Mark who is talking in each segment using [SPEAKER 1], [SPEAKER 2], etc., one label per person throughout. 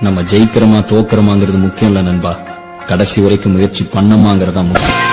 [SPEAKER 1] நம்ம ஜெயிக்கிறோமா தோக்கிறோமாங்கிறது முக்கியம் இல்ல நண்பா. கடைசி வரைக்கும் முயற்சி பண்ணமாங்கிறதா முக்கியம்.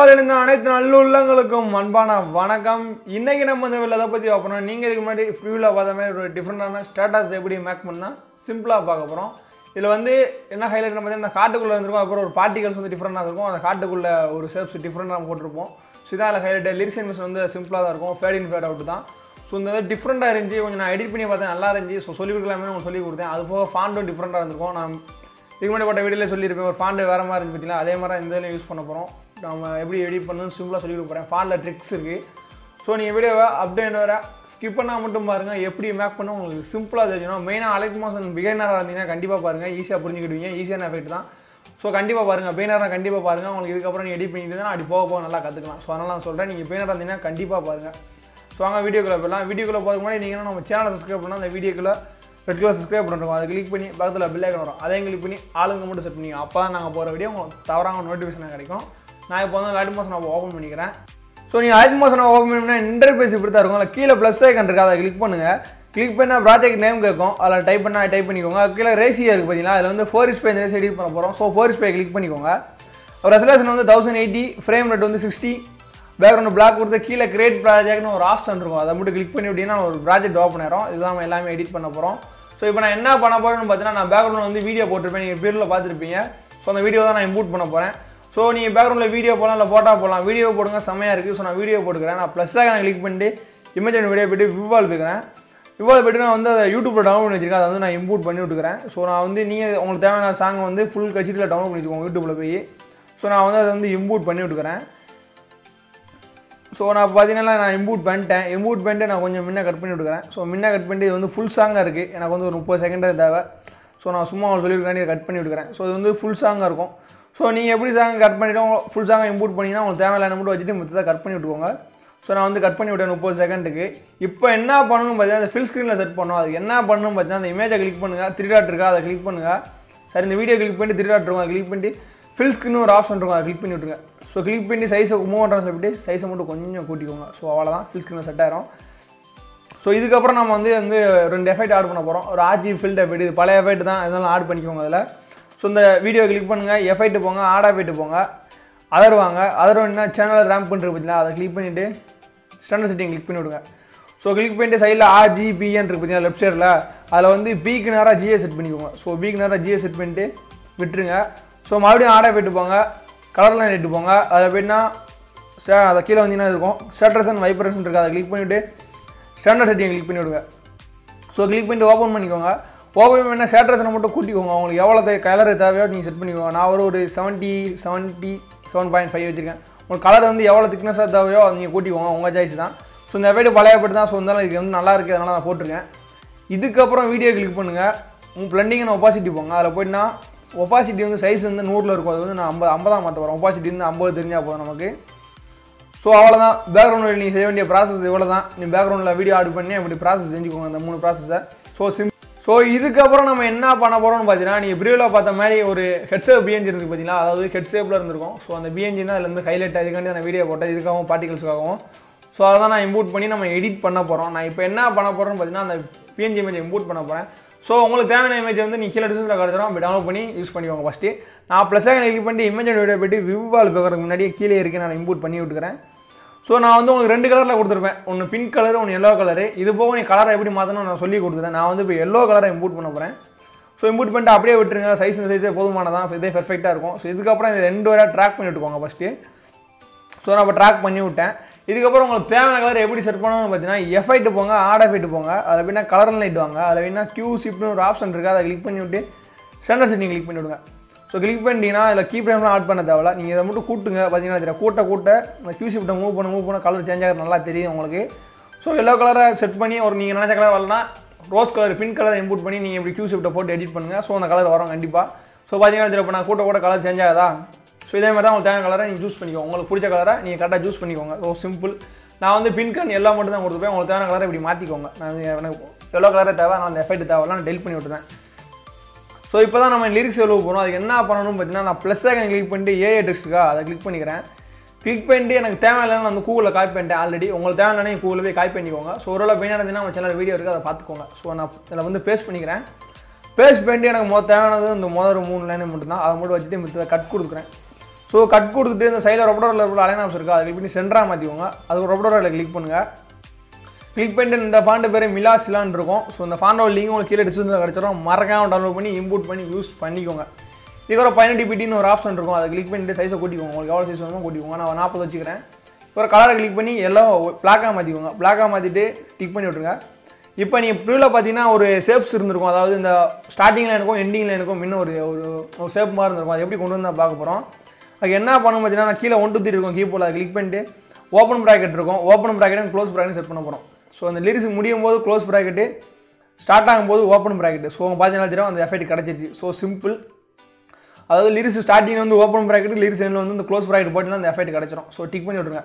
[SPEAKER 2] யூடியூப்பால் எழுந்த அனைத்து நல்லுள்ளங்களுக்கும் அன்பான வணக்கம். இன்னைக்கு நம்ம இந்த வீடியோ எதை பற்றி பார்ப்போம் நீங்கள் இதுக்கு முன்னாடி ஃப்ரீவில் பார்த்த மாதிரி ஒரு டிஃப்ரெண்டான ஸ்டேட்டஸ் எப்படி மேக் பண்ணால் சிம்பிளாக பார்க்க போகிறோம் இதில் வந்து என்ன ஹைலைட் பார்த்தீங்கன்னா இந்த காட்டுக்குள்ளே இருந்திருக்கும் அப்புறம் ஒரு பார்ட்டிகல்ஸ் வந்து டிஃப்ரெண்டாக இருக்கும். அந்த காட்டுக்குள்ளே ஒரு ஷேப்ஸ் டிஃப்ரெண்டாக போட்டிருப்போம். ஸோ இதான் ஹைலைட் லிரிக்ஸ் அனிமேஷன் வந்து சிம்பிளாக தான் இருக்கும். ஃபேட் இன் ஃபேட் அவுட் தான். ஸோ இந்த இது டிஃப்ரெண்ட்டாக இருந்துச்சு. கொஞ்சம் நான் எடிட் பண்ணி பார்த்தேன். நல்லா இருந்துச்சு. ஸோ சொல்லி கொடுக்கலாமே உங்களுக்கு சொல்லி கொடுத்தேன். அது போக ஃபாண்டும் டிஃப்ரெண்ட்டாக இருந்திருக்கும். நான் இதுக்கு முன்னாடி போட்ட வீடியோவில் சொல்லியிருப்பேன். ஒரு ஃபாண்டு வேறு மாதிரி இருந்துச்சு பார்த்தீங்களா? அதே மாதிரி தான் இந்த இதில் யூஸ் பண்ண போகிறோம் நம்ம எப்படி எடிட் பண்ணணும்னு சிம்பிளாக சொல்லி கொடுக்க ஃபாலில் ட்ரிக்ஸ் இருக்குது ஸோ நீங்கள் வீடியோவை அப்டேட் வர ஸ்கிப் பண்ணால் மட்டும் பாருங்கள் எப்படி மேக் பண்ண உங்களுக்கு சிம்பிளாக தெரிஞ்சிடும் மெயினாக அலைக் மாசன் பிகைனராக இருந்தீங்கன்னா கண்டிப்பாக பாருங்கள் ஈஸியாக புரிஞ்சுக்கிடுவீங்க. ஈஸியான எஃபெக்ட் தான். ஸோ கண்டிப்பாக பாருங்கள் பெயினராக கண்டிப்பாக பாருங்கள் உங்களுக்கு இதுக்கப்புறம் நீங்கள் எடிட் பண்ணிட்டு தான் அப்படி போக போக நல்லா கற்றுக்கலாம் ஸோ அதனால் நான் சொல்கிறேன் நீங்கள் பெயினராக இருந்தீங்கன்னா கண்டிப்பாக பாருங்கள் ஸோ வாங்க வீடியோக்குள்ளே போயிடலாம். வீடியோக்குள்ளே போகிற முன்னாடி நீங்கள் நம்ம சேனலை சப்ஸ்கிரைப் பண்ணால் அந்த வீடியோக்குள்ளே ரெட் கலர் சப்ஸ்கிரைப் பண்ணுறோம் அதை கிளிக் பண்ணி பக்கத்தில் பில் ஐக்கன் வரும். அதையும் கிளிக் பண்ணி ஆளுங்க மட்டும் செட் பண்ணி அப்போ தான் நாங்கள் போகிற வீடியோ உங்களுக்கு தவறாக நோட்டிஃபிகேஷன் கிடைக்கும். நான் இப்போ வந்து லைட் மோஷன் நான் ஓப்பன் பண்ணிக்கிறேன். ஸோ நீங்கள் லைட் மோஷன் ஓப்பன் பண்ணா இன்டர்ஃபேஸ் இப்படி தான் இருக்கும். அதில் கீழே ப்ளஸ் ஐக்கன் இருக்குது அதை கிளிக் பண்ணுங்கள் கிளிக் பண்ணால் ப்ராஜெக்ட் நேம் கேட்கும். அதில் டைப் பண்ணால் டைப் பண்ணிக்கோங்க. கீழே ரேசியாக இருக்குது பார்த்தீங்கன்னா அதில் வந்து ஃபோர் இஸ் பை எடிட் பண்ண போகிறோம் ஸோ ஃபோர் இஸ் கிளிக் பண்ணிக்கோங்க. ரெசலேஷன் வந்து தௌசண்ட் எயிட்டி ஃப்ரேம் ரேட் வந்து சிக்ஸ்டி பேக்ரவுண்ட் பிளாக் கொடுத்து கீழே கிரியேட் ப்ராஜெக்ட்னு ஒரு ஆப்ஷன் இருக்கும். அதை மட்டும் கிளிக் பண்ணி அப்படின்னா ஒரு ப்ராஜெக்ட் ஓப்பன் ஆயிரும். இதுதான் நம்ம எல்லாமே எடிட் பண்ண போகிறோம் ஸோ இப்போ நான் என்ன பண்ண போகிறேன்னு பார்த்தீங்கன்னா நான் பேக்ரவுண்ட் வந்து வீடியோ போட்டிருப்பேன். நீங்கள் பேரில் பார்த்துருப்பீங்க. ஸோ அந்த வீடியோ தான் நான் இம்போர்ட் பண்ண போகிறேன் ஸோ நீங்கள் பேக்ரவுண்டில் வீடியோ போடலாம் இல்லை ஃபோட்டோ போடலாம். வீடியோ போடுங்க செம்மையாக இருக்குது ஸோ நான் வீடியோ போட்டுக்கிறேன். நான் ப்ளஸ்ஸாக நான் கிளிக் பண்ணிட்டு இமேஜ் வீடியோ போய்ட்டு விவால் போய்க்கிறேன் விவால் போய்ட்டு நான் வந்து அதை யூடியூப்பில் டவுன்லோட் பண்ணி வச்சிருக்கேன். அதை வந்து நான் இம்போர்ட் பண்ணி விட்டுக்கிறேன். ஸோ நான் வந்து நீங்கள் உங்களுக்கு தேவையான சாங் வந்து ஃபுல் கட்சியில் டவுன்லோட் பண்ணிக்கோங்க யூடியூப்பில் போய். ஸோ நான் வந்து அதை வந்து இம்போர்ட் பண்ணி விட்டுக்கிறேன். ஸோ நான் பார்த்தீங்கன்னா நான் இம்போர்ட் பண்ணிட்டேன். இம்போர்ட் பண்ணிட்டு நான் கொஞ்சம் முன்ன கட் பண்ணி விட்டுக்கிறேன். ஸோ முன்ன கட் பண்ணிட்டு இது வந்து ஃபுல் சாங்காக இருக்குது எனக்கு வந்து ஒரு முப்பது செகண்டாக தேவை. ஸோ நான் சும்மா அவங்க சொல்லியிருக்காண்டி கட் பண்ணி விட்டுக்கிறேன். ஸோ இது வந்து ஃபுல் சாங்காக இருக்கும். ஸோ நீங்கள் எப்படி சாங் கட் பண்ணிவிட்டு ஃபுல் சாங்கை இம்போர்ட் பண்ணிங்கன்னா உங்களுக்கு தேவையில்லை மட்டும் வச்சுட்டு மொத்தத்தை கட் பண்ணி விட்டுக்கோங்க. ஸோ நான் வந்து கட் பண்ணி விட்டேன் முப்பது செகண்டுக்கு இப்போ என்ன பண்ணணும் பார்த்தீங்கன்னா அந்த ஃபில் ஸ்க்ரீனில் செட் பண்ணோம். அதுக்கு என்ன பண்ணணும்னு பார்த்தீங்கன்னா அந்த இமேஜை கிளிக் பண்ணுங்கள் த்ரீ டாட் இருக்கா? அதை கிளிக் பண்ணுங்கள் சரி இந்த வீடியோ கிளிக் பண்ணி த்ரீ டாட் இருக்கும். அதை கிளிக் பண்ணிட்டு ஃபில் ஸ்க்ரீன் ஒரு ஆப்ஷன் இருக்கும். அதை கிளிக் பண்ணி விட்டுருங்க. ஸோ கிளிக் பண்ணி சைஸை மூவ் பண்ணுறோம் சொல்லிட்டு சைஸை மட்டும் கொஞ்சம் கூட்டிக்கோங்க. ஸோ அவ்வளோதான் ஃபில் ஸ்க்ரீனில் செட் ஆயிரும். ஸோ இதுக்கப்புறம் நம்ம வந்து வந்து ரெண்டு எஃபெக்ட் ஆட் பண்ண போகிறோம் ஒரு ஆர்ஜி ஃபில்ட் எஃபெக்ட் இது பழைய எஃபெக்ட் தான். இதெல்லாம் ஆட் பண்ணிக்கோங்க அதில். ஸோ இந்த வீடியோ கிளிக் பண்ணுங்கள் எஃப்ஐட்டு போங்க ஆட் போயிட்டு போங்க. அதர் வாங்க அதர் என்ன? சேனலில் ரேம்ப் பண்ணுறது பார்த்தீங்களா அதை கிளிக் பண்ணிவிட்டு ஸ்டாண்டர்ட் செட்டிங் கிளிக் பண்ணி விடுங்க. ஸோ கிளிக் பண்ணிட்டு சைடில் ஆர்ஜிபிஎன் இருக்குது பார்த்தீங்கன்னா லெஃப்ட் சைடில் அதில் வந்து பிக்கு நேராக ஜிஏ செட் பண்ணிக்கோங்க. ஸோ பிக்கு நேராக ஜிஏ செட் பண்ணிட்டு விட்டுருங்க. ஸோ மறுபடியும் ஆடை போயிட்டு போங்க. கலர்லாம் எடுத்து போங்க. அதில் போயிட்டுனா ஸ்டே- அதை கீழே வந்தீங்கன்னா இருக்கும். ஸ்டேட்டர்ஸ் வைப்ரேஷன் இருக்குது அதை கிளிக் பண்ணிவிட்டு ஸ்டாண்டர்ட் செட்டிங் கிளிக் பண்ணி விடுங்க. ஸோ கிளிக் பண்ணிட்டு ஓப்பன் பண்ணிக்கோங்க. போகவே என்ன? சேட்ரஸனை மட்டும் கூட்டிக்கோங்க. அவங்களுக்கு எவ்வளோ கலர் தேவையோ நீங்கள் செட் பண்ணிக்கோங்க. நான் ஒரு ஒரு seventy seventy seven point five வச்சுருக்கேன். உங்களுக்கு கலர் வந்து எவ்வளோ திக்னஸாக தேவையோ அதை நீங்கள் கூட்டிக்கோங்க. உங்கள் சாய்ஸ் தான். ஸோ இந்த வீடு பழையப்பட்டு தான். ஸோ இருந்தாலும் இது வந்து நல்லா இருக்குது அதனால் நான் போட்டிருக்கேன். இதுக்கப்புறம் வீடியோ கிளிக் பண்ணுங்கள் உங்கள் பிளண்டிங் ஒப்பாசிட்டி போங்க. அதில் போயிட்டுனா ஒப்பாசிட்டி வந்து சைஸ் வந்து நூறில் இருக்கும். அது வந்து நான் ஐம்பது ஐம்பதாக மாற்ற போகிறேன் ஒப்பாசிட்டி வந்து ஐம்பது தெரிஞ்சால் போதும் நமக்கு. ஸோ அவ்வளோதான் பேக்ரவுண்டில் நீங்கள் செய்ய வேண்டிய ப்ராசஸ் இவ்வளோ தான் நீ பேக்ரவுண்டில் வீடியோ ஆட் பண்ணி அப்படி ப்ராசஸ் செஞ்சுக்கோங்க. அந்த மூணு ப்ராசஸை ஸோ சிம் ஸோ இதுக்கப்புறம் நம்ம என்ன பண்ண போகிறோம்னு பார்த்தீங்கன்னா நீங்கள் ப்ரீவில் பார்த்த மாதிரி ஒரு ஹெட்ஷேப் பிஎன்ஜி இருக்குது பார்த்தீங்களா அதாவது ஹெட்ஸேப்பில் இருந்திருக்கும். ஸோ அந்த பிஎன்ஜி தான் அதில் இருந்து ஹைலைட் அதுக்காண்டி அந்த வீடியோ போட்டேன். இதுக்காகவும் பார்ட்டிகல்ஸ்க்காகவும் ஸோ அதை தான் நான் இம்போர்ட் பண்ணி நம்ம எடிட் பண்ண போகிறோம் நான் இப்போ என்ன பண்ண போகிறேன்னு பார்த்தீங்கன்னா அந்த பிஎன்ஜி இமேஜ் இம்போர்ட் பண்ண போகிறேன் ஸோ உங்களுக்கு தேவையான இமேஜ் வந்து நீ கீழே டிஸ்கிரிப்ஷனில் கிடச்சிடும் அப்படி டவுன்லோட் பண்ணி யூஸ் பண்ணிக்கோங்க ஃபஸ்ட்டு நான் ப்ளஸ் கிளிக் பண்ணி இமேஜ் வீடியோ போய்ட்டு விவால் பேக்கிறதுக்கு முன்னாடியே கீழே இருக்கு நான் இம்போர்ட் பண்ணி விட்டுக்கிறேன். ஸோ நான் வந்து உங்களுக்கு ரெண்டு கலரில் கொடுத்துருப்பேன். ஒன்று பிங்க் கலர் ஒன்று எல்லோ கலரு இது போக நீ கலரை எப்படி மாற்றணும் நான் சொல்லி கொடுத்துட்டேன். நான் வந்து இப்போ எல்லோ கலரை இம்போர்ட் பண்ண போகிறேன் ஸோ இம்போர்ட் பண்ணிட்டு அப்படியே விட்டுருங்க. சைஸ் இந்த சைஸே போதுமானதான். இதே பெர்ஃபெக்டாக இருக்கும். ஸோ இதுக்கப்புறம் இது ரெண்டு வரையாக ட்ராக் பண்ணி விட்டுக்கோங்க ஃபஸ்ட்டு ஸோ நான் இப்போ ட்ராக் பண்ணி விட்டேன். இதுக்கப்புறம் உங்களுக்கு தேவையான கலர் எப்படி செட் பண்ணணும்னு பார்த்தீங்கன்னா எஃப்ஐட்டு போங்க ஆட் எஃபைட்டு போங்க. அதில் அப்படின்னா கலர் லைட் வாங்க. அதில் வேணா கியூ சிப்னு ஒரு ஆப்ஷன் இருக்குது அதை கிளிக் பண்ணி விட்டு ஸ்டாண்டர்ட் செட்டிங் கிளிக் பண்ணி விடுங்க. ஸோ கிளிக் பண்ணிட்டீங்கன்னா இதில் கீ ஃப்ரேம்லாம் ஆட் பண்ண தேவையில்ல. நீங்கள் இதை மட்டும் கூட்டுங்க. பார்த்தீங்கன்னா தெரியும் கூட்ட கூட்ட இந்த கியூ ஷிஃப்ட்டை மூவ் பண்ண மூவ் பண்ண கலர் சேஞ்ச் ஆகிறது நல்லா தெரியும் உங்களுக்கு. ஸோ எல்லோ கலரை செட் பண்ணி ஒரு நீங்கள் நினச்ச கலர் வரலனா rose colour pink colour import பண்ணி நீங்கள் இப்படி கியூ ஷிஃப்ட்டை போட்டு எடிட் பண்ணுங்கள் ஸோ அந்த கலர் வரும் கண்டிப்பாக ஸோ பார்த்தீங்கன்னா இப்போ நான் கூட்ட கூட கலர் சேஞ்ச் ஆகுதா? ஸோ இதே மாதிரி தான் உங்களுக்கு தேவையான கலரை நீங்கள் சூஸ் பண்ணிக்கோங்க. உங்களுக்கு பிடிச்ச கலரை நீங்கள் கரெக்டாக சூஸ் பண்ணிக்கோங்க. ஓ சிம்பிள் நான் வந்து பின் கன் எல்லாம் மட்டும் தான் கொடுத்துப்பேன். உங்களுக்கு தேவையான கலரை இப்படி மாற்றிக்கோங்க நான் எனக்கு எவ்வளோ கலரே தேவை நான் அந்த எஃபெக்ட் தேவையில்ல நான் டெலிட் பண்ணி விட்டுறேன். ஸோ இப்போ தான் நம்ம லிரிக்ஸ் எழுத போகிறோம் அதுக்கு என்ன பண்ணணும் பார்த்தீங்கன்னா நான் ப்ளஸ் ஐக்கன் கிளிக் பண்ணிட்டு ஏஏ டெஸ்ட்டுக்கா அதை கிளிக் பண்ணிக்கிறேன். கிளிக் பண்ணிட்டு எனக்கு தேவையில்லைன்னு நான் வந்து கூகுளில் காப்பி பண்ணிட்டேன் ஆல்ரெடி உங்களுக்கு தேவையில்லைனா கூகுளில் போய் காப்பி பண்ணிக்கோங்க. ஸோ ஒரு பெயின் இருந்துச்சுன்னா நம்ம சேனல் வீடியோ இருக்குது அதை பார்த்துக்கோங்க. ஸோ நான் இதில் வந்து பேஸ்ட் பண்ணிக்கிறேன். பேஸ்ட் பண்ணிட்டு எனக்கு மொதல் தேவையானது இந்த முதல் ஒரு மூணு லைன் மட்டும்தான். அதை மட்டும் வச்சுட்டு மித்த கட் கொடுக்குறேன். ஸோ கட் கொடுத்துட்டு இந்த சைடில் ரொபடோரில் இருக்கிற அலைன் ஆப்ஸ் இருக்கா அதை கிளிக் பண்ணி சென்டராக மாற்றிக்கோங்க அது ரொபடோரில் கிளிக் பண்ணுங்கள் கிளிக் பண்ணிட்டு இந்த ஃபாண்ட் பேர் மிலா சிலான் இருக்கும். ஸோ இந்த ஃபாண்டோட லிங்க் உங்களுக்கு கீழே டிஸ்கிரிப்ஷனில் கிடச்சிடும் மறக்காமல் டவுன்லோட் பண்ணி இம்போர்ட் பண்ணி யூஸ் பண்ணிக்கோங்க. இதுக்கப்புறம் பதினெட்டு பிடின்னு ஒரு ஆப்ஷன் இருக்கும். அதை கிளிக் பண்ணிட்டு சைஸை கூட்டிக்கோங்க. உங்களுக்கு எவ்வளோ சைஸ் வேணுமோ கூட்டிக்கோங்க. நான் நாற்பது வச்சுக்கிறேன். ஒரு கலரை கிளிக் பண்ணி எல்லாம் பிளாக்காக மாற்றிக்கோங்க பிளாக்காக மாற்றிட்டு டிக் பண்ணி விட்ருங்க இப்போ நீங்கள் ப்ரூவில் பார்த்தீங்கன்னா ஒரு ஷேப்ஸ் இருந்திருக்கும். அதாவது இந்த ஸ்டார்டிங்கில் எனக்கும் எண்டிங்கில் எனக்கும் இன்னும் ஒரு ஒரு ஷேப் மாதிரி இருந்திருக்கும். அது எப்படி கொண்டு வந்து பார்க்க போகிறோம் அதுக்கு என்ன பண்ணணும் பார்த்தீங்கன்னா நான் கீழே ஒன் டூ த்ரீ இருக்கும் கீபோர்டில் அதை கிளிக் பண்ணிட்டு ஓப்பன் ப்ராக்கெட் இருக்கும். Open bracket and close bracket set பண்ண போகிறோம் ஸோ அந்த லிரிக்ஸ் முடியும் போது க்ளோஸ் ப்ராக்கெட்டு ஸ்டார்ட் ஆகும்போது ஓப்பன் ப்ராக்கெட்டு ஸோ பார்த்தீங்கன்னா தெரியும் அந்த எஃபெக்ட் கிடச்சிருச்சு. ஸோ சிம்பிள் அதாவது லிரிக்ஸ் ஸ்டார்டிங் வந்து ஓப்பன் ப்ராக்கெட் லிரிக்ஸ் எண்ணில் வந்து இந்த க்ளோஸ் ப்ராக்கெட் போட்டு அந்த எஃபெக்ட் கிடச்சிரும். ஸோ டிக் பண்ணி விட்ருங்க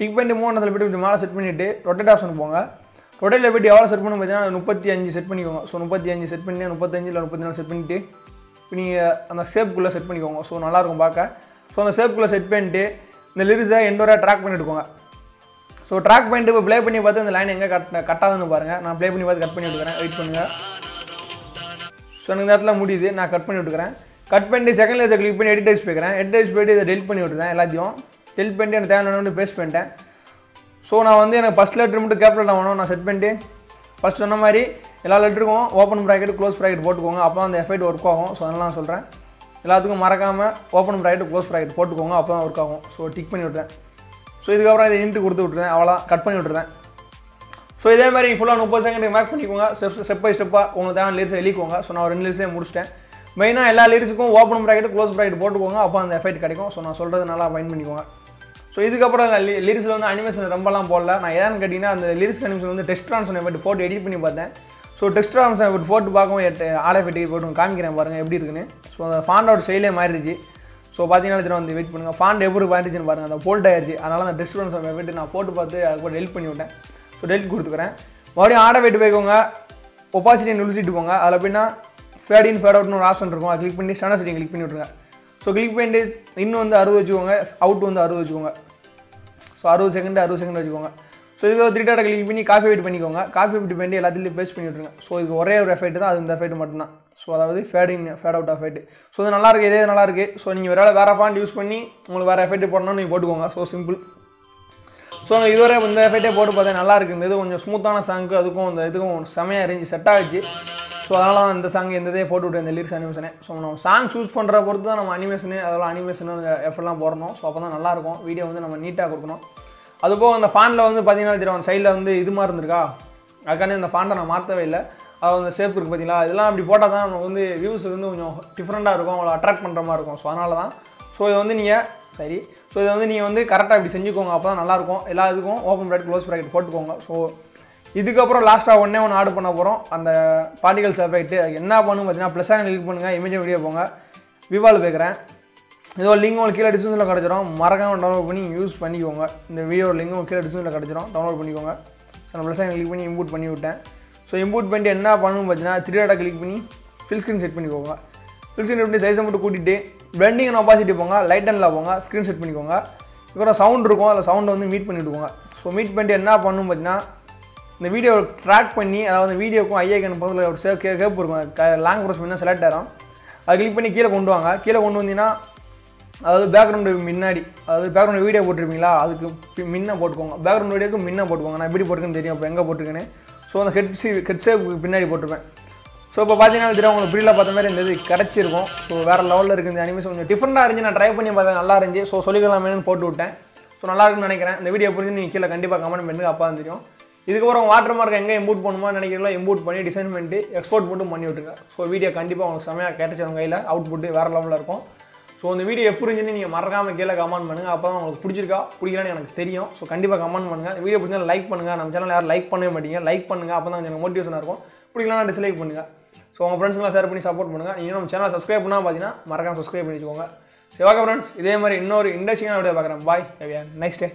[SPEAKER 2] டிக் பண்ணிட்டு மூணு போய்ட்டு இப்படி மேலே செட் பண்ணிவிட்டு ரொட்டேட் ஆப்ஷன் போங்க. ரொட்டேட்டில் போய்ட்டு எவ்வளோ செட் பண்ணணும் பார்த்தீங்கன்னா முப்பத்தி அஞ்சு செட் பண்ணிக்கோங்க. ஸோ முப்பத்தி அஞ்சு செட் பண்ணி முப்பத்தஞ்சு இல்லை முப்பத்தி நாலு செட் பண்ணிவிட்டு இப்போ நீங்கள் அந்த ஷேப்புக்குள்ளே செட் பண்ணிக்கோங்க. ஸோ நல்லாயிருக்கும் பார்க்க. ஸோ அந்த ஷேப்புக்குள்ளே செட் பண்ணிட்டு இந்த லிரிக்ஸை எண்டோராக ட்ராக் பண்ணிட்டுக்கோங்க ஸோ ட்ராக் பண்ணிட்டு இப்போ ப்ளே பண்ணி பார்த்து அந்த லைன் எங்கே கட் கட்டாதுன்னு பாருங்கள் நான் ப்ளே பண்ணி பார்த்து கட் பண்ணி விட்டுக்கிறேன். வெயிட் பண்ணுங்கள் ஸோ எனக்கு இந்த இடத்துல முடியுது. நான் கட் பண்ணி விட்டுக்கிறேன். கட் பண்ணிட்டு செகண்ட் லேசர் கிளிக் பண்ணி எடிடைஸ் போய்க்கிறேன் எடிட் போய்ட்டு இதை டெலிட் பண்ணி விட்டுறேன் எல்லாத்தையும். டெலிட் பண்ணிட்டு எனக்கு தேவையான பேஸ்ட் பண்ணிட்டேன். ஸோ நான் வந்து எனக்கு ஃபஸ்ட் லெட்ரு மட்டும் கேப்டல் ஆகணும் நான் செட் பண்ணிட்டு ஃபஸ்ட் சொன்ன மாதிரி எல்லா லெட்டருக்கும் ஓப்பன் ப்ராக்கெட் க்ளோஸ் ப்ராக்கெட் போட்டுக்கோங்க. அப்போ அந்த எஃபெக்ட் ஒர்க் ஆகும். ஸோ அதெல்லாம் நான் சொல்கிறேன் எல்லாத்துக்கும் மறக்காமல் ஓப்பன் ப்ராக்கெட் க்ளோஸ் ப்ராக்கெட் போட்டுக்கோங்க. அப்போ தான் ஒர்க் ஆகும். ஸோ டிக் பண்ணி விட்டுறேன். ஸோ இதுக்கப்புறம் இதை இன்ட்டு கொடுத்து விட்டுருந்தேன் அவ்வளோ கட் பண்ணி விட்டுருந்தேன் ஸோ இதே மாதிரி ஃபுல்லாக முப்பது செகண்டுக்கு மேக் பண்ணிக்கோங்க. ஸ்டெப் ஸ்டெப் பை ஸ்டெப்பாக உங்களுக்கு தேவையான லிரிக்ஸ் எழுதிக்கோங்க. ஸோ நான் ஒரு ரெண்டு லிரிக்ஸே முடிச்சிட்டேன். மெயினாக எல்லா லிரிக்ஸுக்கும் ஓப்பன் ப்ராக்கெட் க்ளோஸ் ப்ராக்கெட் போட்டுக்கோங்க. அப்போ அந்த எஃபெக்ட் கிடைக்கும். ஸோ நான் சொல்கிறது நல்லா பயன் பண்ணிக்கோங்க. ஸோ இதுக்கப்புறம் லிரிக்ஸில் வந்து அனிமேஷன் ரொம்பலாம் போடல. நான் ஏன்னு கேட்டிங்கன்னா அந்த லிரிக்ஸ் அனிமேஷன் வந்து டெஸ்ட் ட்ரான்ஸ்ஃபர் எஃபெக்ட் போட்டு எடிட் பண்ணி பார்த்தேன். ஸோ டெஸ்ட் ட்ரான்ஸ்ஃபர் எஃபெக்ட் போட்டு பார்க்கவும் எட்டு ஃபெட்டி எஃபெக்ட் போட்டு காமிக்கிறேன் பாருங்கள் எப்படி இருக்குன்னு. ஸோ அந்த ஃபாண்டோட செயலே மாறிடுச்சு. ஸோ பார்த்தீங்கன்னா தெரியும் வந்து வெயிட் பண்ணுங்கள் ஃபாண்ட் எப்படி மாறிடுச்சுன்னு பாருங்கள் அந்த போல்ட் ஆயிடுச்சு அதனால் அந்த டெஸ்ட் ட்ரான்ஸ்ஃபர் எஃபெக்ட் நான் போட்டு பார்த்து அதுக்கு டெலிட் பண்ணி விட்டேன். ஸோ டெலிட் கொடுத்துக்கிறேன். மறுபடியும் ஆடை வெயிட் போய்க்கோங்க. ஒப்பாசிட்டி நுழிச்சிட்டு போங்க. அதில் எப்படின்னா ஃபேட் இன் ஃபேட் அவுட்னு ஒரு ஆப்ஷன் இருக்கும். அதை கிளிக் பண்ணி ஸ்டாண்டர்ட் செட்டிங் கிளிக் பண்ணி விட்ருங்க ஸோ கிளிக் பண்ணிட்டு இன்னும் வந்து அறுபது வச்சுக்கோங்க. அவுட் வந்து அறுபது வச்சுக்கோங்க. ஸோ அறுபது செகண்ட் அறுபது செகண்ட் வச்சுக்கோங்க. ஸோ இதுக்கு த்ரீ டாட்டா கிளிக் பண்ணி காஃபி வெயிட் பண்ணிக்கோங்க. காஃபி வெயிட் பண்ணி எல்லாத்துலேயும் பேஸ்ட் பண்ணி விட்ருங்க ஸோ இது ஒரே ஒரு எஃபெக்ட் தான். அது இந்த எஃபெக்ட் மட்டும்தான். ஸோ அதாவது fade in fade out of effect so இது நல்லா இருக்குது இதே நல்லாயிருக்கு ஸோ நீங்கள் வேறு வேறு ஃபாண்ட் யூஸ் பண்ணி உங்களுக்கு வேறு எஃபெக்ட் போடணும்னு நீங்கள் போட்டுக்கோங்க. ஸோ சிம்பிள் ஸோ இதுவரை இந்த எஃபெக்டே போட்டு பார்த்தா நல்லா இருக்குது இந்த இது கொஞ்சம் ஸ்மூத்தான சாங்க்கு அதுக்கும் அந்த இதுக்கும் செமையாக இருந்துச்சு செட் ஆகிடுச்சு ஸோ அதனால் தான் இந்த சாங் இந்த இதே போட்டு விட்டேன் இந்த லிரிக்ஸ் அனிமேஷனே ஸோ நம்ம சாங் சூஸ் பண்ணுற பொறுத்து தான் நம்ம அனிமேஷனு அதெல்லாம் அனிமேஷனு எஃபர்ட்லாம் போடணும். ஸோ அப்போ தான் நல்லாயிருக்கும் வீடியோ வந்து நம்ம நீட்டாக கொடுக்கணும். அதுபோக அந்த ஃபாண்டில் வந்து பார்த்தீங்கன்னா தெரியும் சைடில் வந்து இது மாதிரி இருந்திருக்கா? அதுக்காண்டி அந்த ஃபாண்டை நான் மாற்றவே இல்லை. அவங்க அந்த ஷேப் இருக்குது பார்த்தீங்களா இதெல்லாம் அப்படி போட்டால் தான் நமக்கு வந்து வியூஸ் வந்து கொஞ்சம் டிஃப்ரெண்ட்டாக இருக்கும். அவங்கள அட்ராக்ட் பண்ணுற மாதிரி இருக்கும். ஸோ அதனால தான் ஸோ இதை வந்து நீங்கள் சரி. ஸோ இதை வந்து நீங்கள் வந்து கரெக்டாக இப்படி செஞ்சுக்கோங்க. அப்போ தான் நல்லாயிருக்கும். எல்லா இதுக்கும் ஓப்பன் ப்ராக்கெட் க்ளோஸ் ப்ராக்கெட் போட்டுக்கோங்க. ஸோ இதுக்கப்புறம் லாஸ்ட்டாக ஒன்றே ஒன்று ஆர்டர் பண்ண போகிறோம் அந்த பார்ட்டிகல்ஸ் எஃபெக்ட் என்ன பண்ணுங்க பார்த்தீங்கன்னா ப்ளஸ் ஆன் கிளிக் பண்ணுங்கள் இமேஜ் வீடியோ போங்க. விவால் பேக்கிறேன். இதோ லிங்க் உங்களுக்கு கீழே டிஸ்கிரிப்ஷனில் கிடச்சிரும். மறக்காமல் டவுன்லோட் பண்ணி யூஸ் பண்ணிக்கோங்க. இந்த வீடியோ லிங்க் உங்களுக்கு கீழே டிஸ்கிரிப்ஷனில் கிடச்சிரும். டவுன்லோட் பண்ணிக்கோங்க. ஸோ நான் ப்ளஸ் கிளிக் பண்ணி இம்போர்ட் பண்ணி விட்டேன். ஸோ இம்போர்ட் பண்ணிட்டு என்ன பண்ணணும் பார்த்தீங்கன்னா த்ரீ டாட்டா கிளிக் பண்ணி ஃபில் ஸ்க்ரீன் செட் பண்ணிக்கோங்க. ஃபில் ஸ்க்ரீன் பண்ணி சைஸை மட்டும் கூட்டிகிட்டு பிளண்டிங் ஆப்பாசிட்டி போங்க லைட் அண்டில் போங்க ஸ்க்ரீன் செட் பண்ணிக்கோங்க. இப்போ சவுண்ட் இருக்கும் அதில் சவுண்டை வந்து மீட் பண்ணிவிடுவோங்க ஸோ மீட் பண்ணிட்டு என்ன பண்ணணும் பார்த்தீங்கன்னா இந்த வீடியோ ட்ராக் பண்ணி அதாவது வீடியோக்கும் ஐஏக்கன் பக்கத்தில் ஒரு சேவ் கே கேப் இருக்கும். லாங் ப்ரோஸ் பண்ணால் செலக்ட் ஆகிடும் அது கிளிக் பண்ணி கீழே கொண்டு வாங்க. கீழே கொண்டு வந்தீங்கன்னா அதாவது பேக்ரவுண்டு முன்னாடி அதாவது பேக்ரவுண்ட் வீடியோ போட்டிருப்பீங்களா? அதுக்கு மின்ன முன்ன போட்டுக்கோங்க. பேக்ரவுண்ட் வீடியோக்கு மின்ன போட்டுக்கோங்க. நான் எப்படி போட்டிருக்கேன்னு தெரியும். இப்போ எங்கே போட்டிருக்கேன்னு ஸோ அந்த ஹெட் சி ஹெட் பின்னாடி போட்டுருப்பேன். ஸோ இப்போ பார்த்தீங்கன்னா தெரியும் உங்களுக்கு ப்ரீலாக பார்த்த மாதிரி இந்த இது கிடச்சிருக்கும். ஸோ வேறு லெவலில் இருக்குது இந்த அனிமேஷன் கொஞ்சம் டிஃப்ரெண்ட்டாக இருந்துச்சு. நான் ட்ரை பண்ணி பார்த்தேன் நல்லா இருந்துச்சு. ஸோ சொல்லிக்கலாமேனு போட்டு விட்டேன். ஸோ நல்லா இருக்குன்னு நினைக்கிறேன். இந்த வீடியோ புரிஞ்சு நீங்கள் கீழே கண்டிப்பாக கமெண்ட் பண்ணுங்க அப்பா தான் தெரியும். இதுக்கப்புறம் வாட்டர் மார்க் எங்கே இம்போர்ட் பண்ணுமா நினைக்கிறீங்களோ இம்போர்ட் பண்ணி டிசைன் பண்ணிட்டு எக்ஸ்போர்ட் மட்டும் பண்ணி விட்டுருங்க. ஸோ வீடியோ கண்டிப்பாக உங்களுக்கு செமையாக கிடைச்சிடும் கையில் அவுட் புட்டு வேறு லெவலில் இருக்கும். ஸோ அந்த வீடியோ எப்படி இருந்துச்சுன்னு நீங்கள் மறக்காமல் கீழே கமெண்ட் பண்ணுங்கள் அப்போ தான் உங்களுக்கு பிடிச்சிருக்கா? பிடிக்கலான்னு எனக்கு தெரியும். ஸோ கண்டிப்பாக கமெண்ட் பண்ணுங்கள் இந்த வீடியோ பிடிச்சா லைக் பண்ணுங்கள் நம்ம சேனல் யாரும் லைக் பண்ணவே மாட்டீங்க. லைக் பண்ணுங்கள் அப்போ தான் எனக்கு மோட்டிவேஷனாக இருக்கும். பிடிக்கலன்னா டிஸ்லைக் பண்ணுங்கள் ஸோ உங்கள் ஃப்ரெண்ட்ஸ்லாம் ஷேர் பண்ணி சப்போர்ட் பண்ணுங்கள் நீங்கள் நம்ம சேனல் சப்ஸ்கிரைப் பண்ணால் பார்த்தீங்கன்னா மறக்காமல் சப்ஸ்கிரைப் பண்ணி சிவாக்கா ஃப்ரெண்ட்ஸ் இதே மாதிரி இன்னொரு இன்ட்ரெஸ்டிங்கான வீடியோ பார்க்குறேன். Bye next day